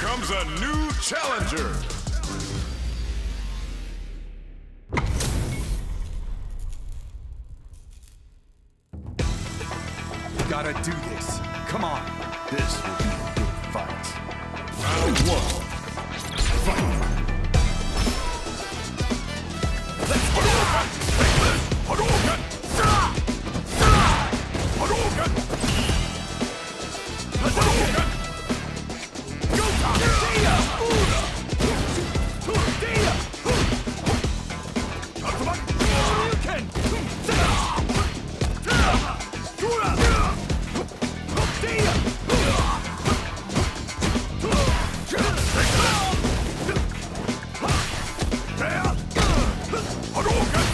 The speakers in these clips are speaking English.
comes a new challenger. Gotta do this. Come on. This will be a good fight. Round one. Hadouken!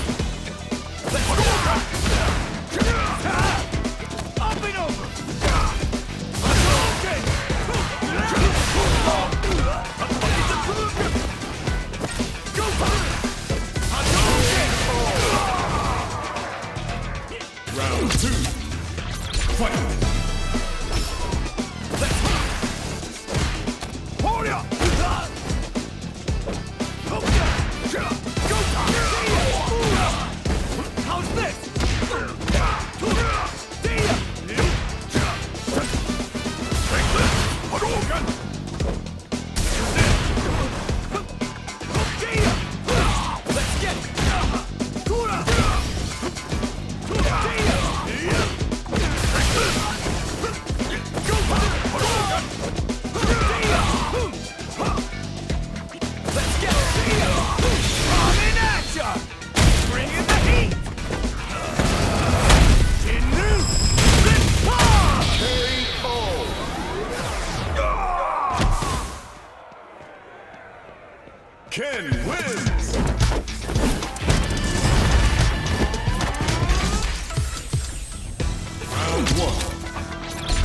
Ken wins! Round one.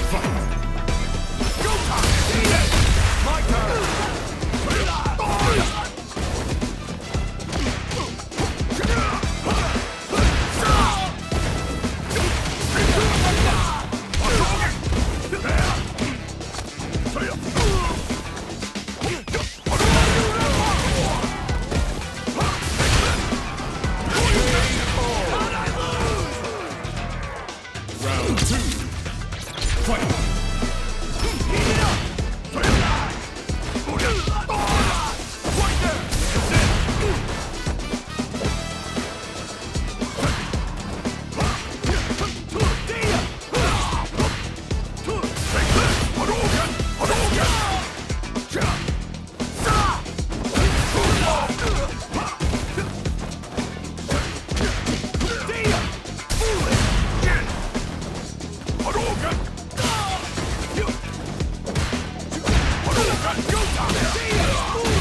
Fight! Go time! My turn! Fight! Let's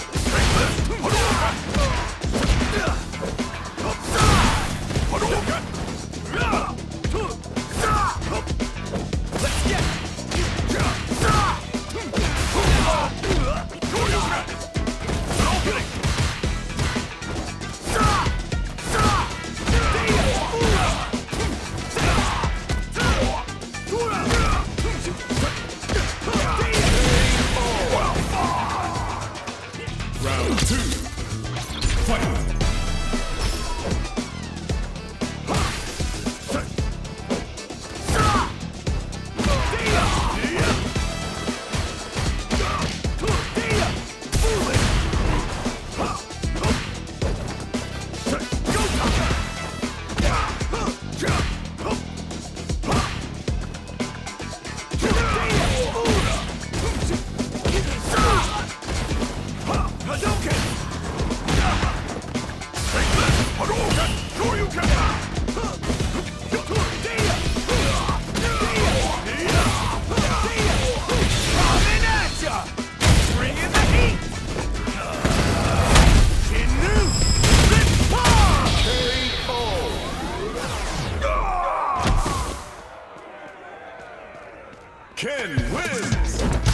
Ken wins!